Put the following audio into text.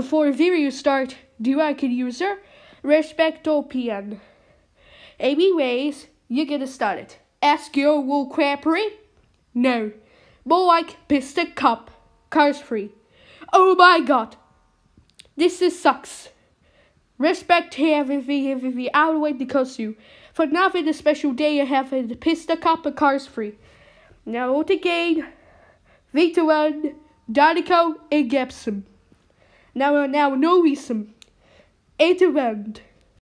Before the video start, do I can user respect OPN. Anyways, you get started. Ask your wool crappery? No. More like Piston Cup. Cars free. Oh my god. This is sucks. Respect everything, everything of the way because you. For now, for the special day, I have a Piston Cup and cars free. Now, again, one, Danico, and Gibson. Now, now, no reason. Eight event.